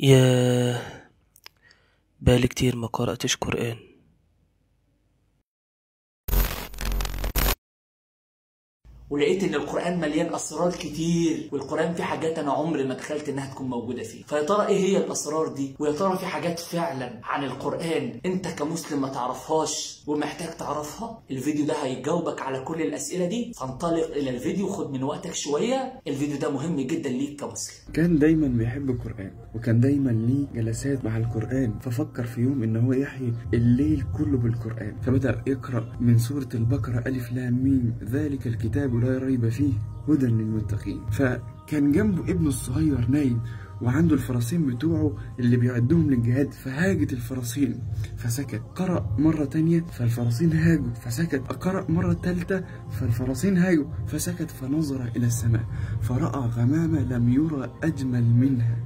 ياه بالي كتير ما قرأتش قرآن. ولقيت إن القرآن مليان أسرار كتير والقرآن فيه حاجات أنا عمري ما تخيلت إنها تكون موجودة فيه. فيا ترى إيه هي الأسرار دي؟ ويا ترى في حاجات فعلا عن القرآن أنت كمسلم ما تعرفهاش ومحتاج تعرفها؟ الفيديو ده هيجاوبك على كل الأسئلة دي. فانطلق إلى الفيديو خد من وقتك شوية. الفيديو ده مهم جدا ليك كمسلم. كان دايما بيحب القرآن وكان دايما ليه جلسات مع القرآن. ففكر في يوم إن هو يحيي الليل كله بالقرآن. فبدأ يقرأ من سورة البقرة ألف لام ذلك الكتاب لا ريب فيه هدى للمتقين. فكان جنبه ابنه الصغير نايم وعنده الفرسين بتوعه اللي بيعدهم للجهاد فهاجت الفرسين فسكت. قرأ مرة تانية فالفرسين هاجوا. فسكت. قرأ مرة تالتة فالفرسين هاجوا. فسكت فنظر إلى السماء فرأى غمامة لم يرى أجمل منها.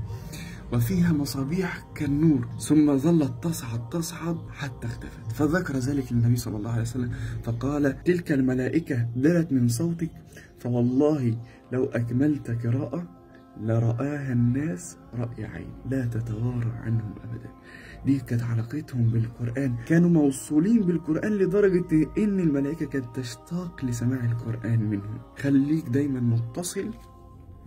وفيها مصابيح كالنور. ثم ظلت تصعد تصعد حتى اختفت. فذكر ذلك للنبي صلى الله عليه وسلم فقال تلك الملائكة دلت من صوتك فوالله لو أكملت قراءة لرآها الناس رأي عين لا تتوارى عنهم أبدا. دي كانت علاقتهم بالقرآن. كانوا موصولين بالقرآن لدرجة إن الملائكة كانت تشتاق لسماع القرآن منهم. خليك دايما متصل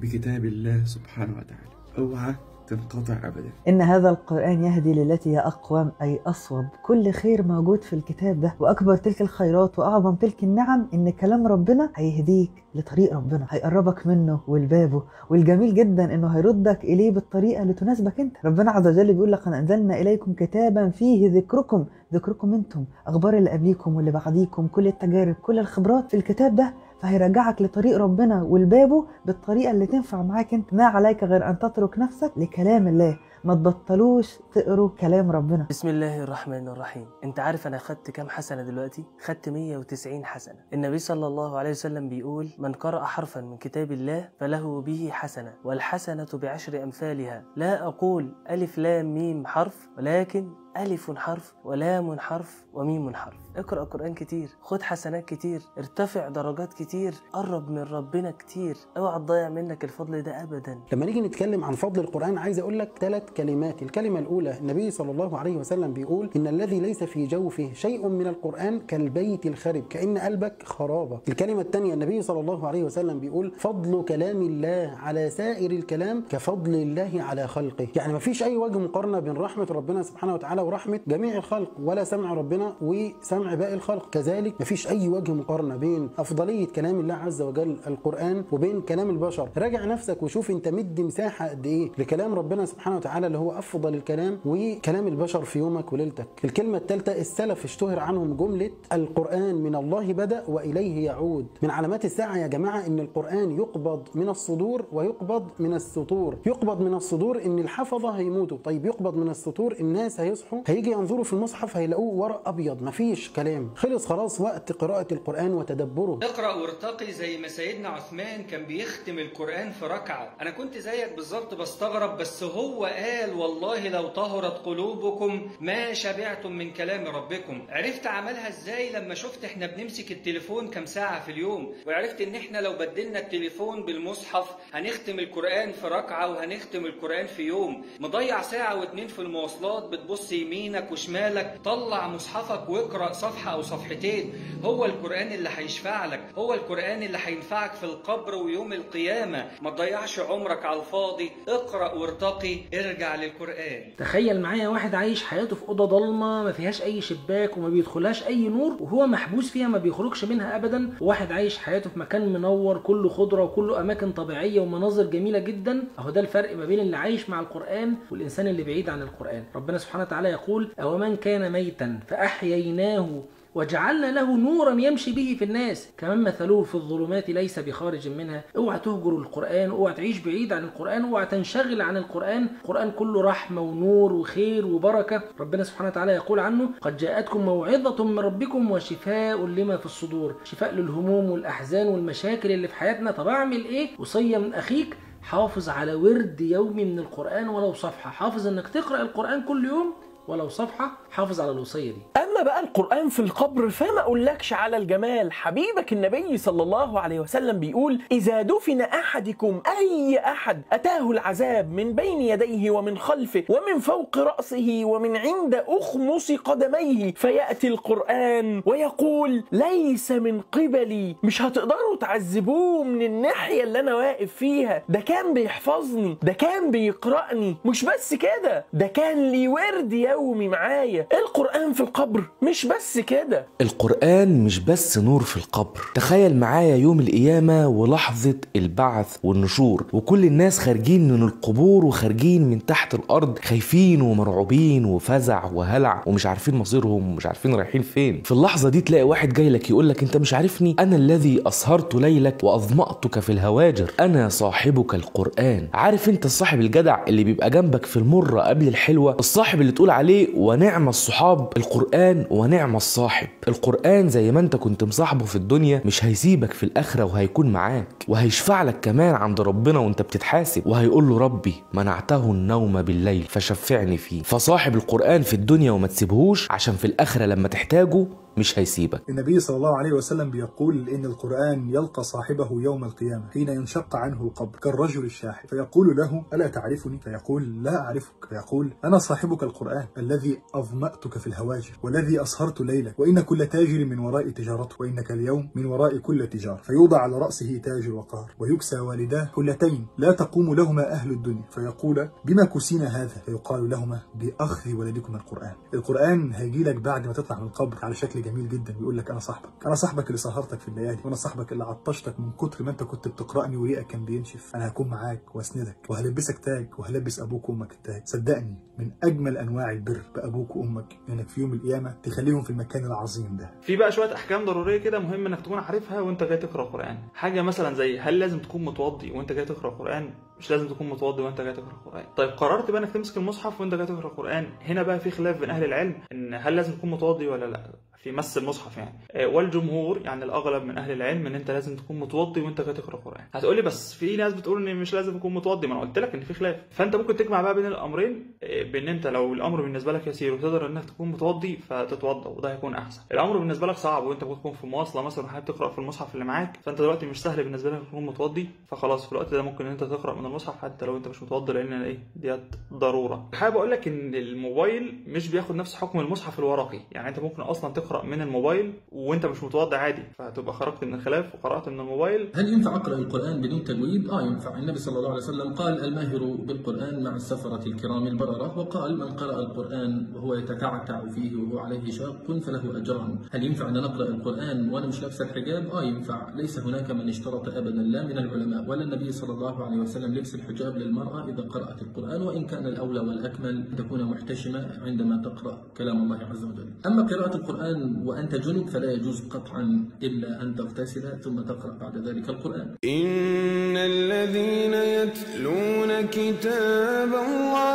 بكتاب الله سبحانه وتعالى. أوعى تنقطع أبدا. إن هذا القرآن يهدي للتي هي أقوم أي أصوب. كل خير موجود في الكتاب ده وأكبر تلك الخيرات وأعظم تلك النعم إن كلام ربنا هيهديك لطريق ربنا هيقربك منه ولبابه والجميل جدا إنه هيردك إليه بالطريقة اللي تناسبك أنت. ربنا عز وجل بيقول لك أنزلنا إليكم كتابا فيه ذكركم. ذكركم أنتم أخبار اللي قبليكم واللي بعديكم كل التجارب كل الخبرات في الكتاب ده. فهيرجعك لطريق ربنا ولبابه بالطريقة اللي تنفع معاك انت. ما عليك غير أن تترك نفسك لكلام الله. ما تبطلوش تقروا كلام ربنا. بسم الله الرحمن الرحيم. انت عارف أنا خدت كام حسنة دلوقتي؟ خدت 190 حسنة. النبي صلى الله عليه وسلم بيقول من قرأ حرفا من كتاب الله فله به حسنة والحسنة بعشر أمثالها. لا أقول ألف لام ميم حرف ولكن ألف حرف ولام حرف وميم حرف. اقرأ قرآن كتير خد حسنات كتير ارتفع درجات كتير قرب من ربنا كتير. اوعى تضيع منك الفضل ده أبدا. لما نيجي نتكلم عن فضل القرآن عايز أقول لك ثلاث كلمات. الكلمة الأولى النبي صلى الله عليه وسلم بيقول إن الذي ليس في جوفه شيء من القرآن كالبيت الخرب كأن قلبك خرابة. الكلمة الثانية النبي صلى الله عليه وسلم بيقول فضل كلام الله على سائر الكلام كفضل الله على خلقه. يعني ما فيش أي وجه مقارنة بين رحمة ربنا سبحانه وتعالى ورحمة جميع الخلق ولا سمع ربنا وسمع باقي الخلق. كذلك ما فيش أي وجه مقارنة بين أفضلية كلام الله عز وجل القرآن وبين كلام البشر. راجع نفسك وشوف أنت مدي مساحة قد إيه لكلام ربنا سبحانه وتعالى اللي هو أفضل الكلام وكلام البشر في يومك وليلتك. الكلمة الثالثة السلف اشتهر عنهم جملة القرآن من الله بدأ وإليه يعود. من علامات الساعة يا جماعة إن القرآن يقبض من الصدور ويقبض من السطور. يقبض من الصدور إن الحفظة هيموتوا. طيب يقبض من السطور الناس هيصحوا هيجي ينظروا في المصحف هيلاقوه ورق أبيض مفيش كلام. خلص خلاص وقت قراءة القرآن وتدبره. اقرأ وارتقي زي ما سيدنا عثمان كان بيختم القرآن في ركعة. أنا كنت زيك بالظبط بستغرب بس هو قال والله لو طهرت قلوبكم ما شبعتم من كلام ربكم. عرفت عملها إزاي لما شفت إحنا بنمسك التليفون كام ساعة في اليوم؟ وعرفت إن إحنا لو بدلنا التليفون بالمصحف هنختم القرآن في ركعة وهنختم القرآن في يوم. مضيع ساعة واتنين في المواصلات بتبص يمينك وشمالك طلع مصحفك واقرأ صفحة أو صفحتين. هو القرآن اللي هيشفع لك هو القرآن اللي هينفعك في القبر ويوم القيامة. ما تضيعش عمرك على الفاضي اقرأ وارتقي ارجع للقرآن. تخيل معايا واحد عايش حياته في أوضة ضلمة ما فيهاش أي شباك وما بيدخلهاش أي نور وهو محبوس فيها ما بيخرجش منها ابدا. وواحد عايش حياته في مكان منور كله خضرة وكله أماكن طبيعية ومناظر جميلة جدا. أهو ده الفرق ما بين اللي عايش مع القرآن والإنسان اللي بعيد عن القرآن. ربنا سبحانه وتعالى يقول أو من كان ميتا فأحييناه وجعلنا له نورا يمشي به في الناس. كمان مثله في الظلمات ليس بخارج منها. اوعى تهجر القرآن اوعى تعيش بعيد عن القرآن اوعى تنشغل عن القرآن. القرآن كله رحمة ونور وخير وبركة. ربنا سبحانه وتعالى يقول عنه قد جاءتكم موعظة من ربكم وشفاء لما في الصدور. شفاء للهموم والأحزان والمشاكل اللي في حياتنا. طب أعمل إيه؟ وصية من أخيك. حافظ على ورد يومي من القرآن ولو صفحة. حافظ إنك تقرأ القرآن كل يوم ولو صفحة حافظ على الوصية دي. اما بقى القرآن في القبر فما أقولكش على الجمال. حبيبك النبي صلى الله عليه وسلم بيقول إذا دفن أحدكم أي أحد أتاه العذاب من بين يديه ومن خلفه ومن فوق رأسه ومن عند أخمص قدميه فيأتي القرآن ويقول ليس من قبلي. مش هتقدروا تعذبوه من الناحية اللي أنا واقف فيها. ده كان بيحفظني ده كان بيقرأني. مش بس كده ده كان لي ورد يومي معايا. القرآن في القبر مش بس كده. القرآن مش بس نور في القبر. تخيل معايا يوم القيامة ولحظة البعث والنشور وكل الناس خارجين من القبور وخارجين من تحت الأرض خايفين ومرعوبين وفزع وهلع ومش عارفين مصيرهم ومش عارفين رايحين فين. في اللحظة دي تلاقي واحد جاي لك يقول لك أنت مش عارفني؟ أنا الذي أسهرت ليلك وأظمأتك في الهواجر. أنا صاحبك القرآن. عارف أنت الصاحب الجدع اللي بيبقى جنبك في المرة قبل الحلوة؟ الصاحب اللي تقول عليه ونعم الصحاب. القرآن ونعم الصاحب. القرآن زي ما انت كنت مصاحبه في الدنيا مش هيسيبك في الآخرة وهيكون معاك. وهيشفع لك كمان عند ربنا وانت بتتحاسب. وهيقول له ربي منعته النوم بالليل فشفعني فيه. فصاحب القرآن في الدنيا وما تسيبهوش عشان في الآخرة لما تحتاجه مش هيسيبك. النبي صلى الله عليه وسلم بيقول إن القرآن يلقى صاحبه يوم القيامة حين ينشق عنه القبر كالرجل الشاحب فيقول له ألا تعرفني؟ فيقول لا أعرفك. فيقول أنا صاحبك القرآن الذي أظمأتك في الهواجر والذي أسهرت ليلك وإن كل تاجر من وراء تجارته وإنك اليوم من وراء كل تجارة فيوضع على رأسه تاج الوقار ويكسى والداه كلتين لا تقوم لهما أهل الدنيا. فيقول بما كسينا هذا؟ فيقال لهما بأخذ ولدكم القرآن. القرآن هيجي لك بعد ما تطلع من القبر على شكل جميل جدا. بيقول لك أنا صاحبك. أنا صاحبك اللي سهرتك في الليالي وأنا صاحبك اللي عطشتك من كتر ما أنت كنت بتقرأني وريقك كان بينشف. أنا هكون معاك وأسندك وهلبسك تاج وهلبس أبوك وأمك التاج. صدقني من أجمل أنواع البر بأبوك وأمك إنك في يوم القيامة تخليهم في المكان العظيم ده. في بقى شوية أحكام ضرورية كده مهم إنك تكون عارفها وأنت جاي تقرأ قرآن. حاجة مثلا زي هل لازم تكون متوضي وأنت جاي تقرأ قرآن؟ مش لازم تكون متوضي وأنت جاي تقرأ قرآن. طيب قررت بقى إنك تمسك المصحف وأنت جاي تقرأ قرآن؟ هنا بقى في خلاف بين أهل العلم إن هل لازم تكون متوضي ولا لأ. في مس المصحف يعني. آه، والجمهور يعني الأغلب من أهل العلم إن أنت لازم تكون متوضي وأنت جاي تقرا قران هتقولي بس في ناس بتقول إن مش لازم أكون متوضي ما أنا قلت لك إن في خلاف. فأنت ممكن تجمع بقى بين الأمرين آه، بإن أنت لو الأمر بالنسبة لك يسير وتقدر إنك تكون متوضي فتتوضا وده هيكون أحسن. الأمر بالنسبة لك صعب وأنت ممكن تكون في مواصلة مثلا وحابب تقرأ في المصحف اللي معاك فأنت دلوقتي مش سهل بالنسبة لك تكون متوضي فخلاص في الوقت ده ممكن إن أنت تقرأ من المصحف حتى لو أنت مش متوضي لأن إيه؟ ديت ضرورة. حابب أقول لك إن الموبايل مش بياخد نفس حكم المصحف الورقي. يعني أنت ممكن أصلا تقرأ من الموبايل وانت مش متوضي عادي فهتبقى خرجت من الخلاف وقرأت من الموبايل هل ينفع أقرأ القرآن بدون تجويد؟ آه ينفع، النبي صلى الله عليه وسلم قال الماهر بالقرآن مع السفرة الكرام البررة، وقال من قرأ القرآن وهو يتتعتع فيه وهو عليه شاق فله أجران، هل ينفع أن نقرأ القرآن وأنا مش لابسه الحجاب؟ آه ينفع، ليس هناك من اشترط ابدا لا من العلماء ولا النبي صلى الله عليه وسلم لبس الحجاب للمرأة إذا قرأت القرآن وإن كان الأولى والأكمل تكون محتشمة عندما تقرأ كلام الله عز وجل. أما قراءة القرآن وأنت جنب فلا يجوز قطعا إلا أن تغتسل ثم تقرأ بعد ذلك القرآن. إن الذين يتلون كتاب الله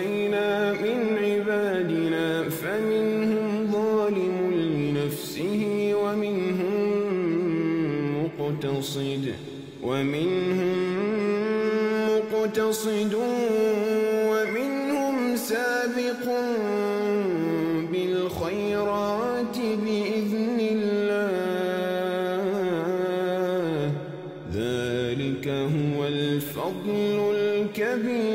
اصطفينا من عبادنا فمنهم ظالم لنفسه ومنهم مقتصد ومنهم مقتصد ومنهم سابق بالخيرات بإذن الله ذلك هو الفضل كبير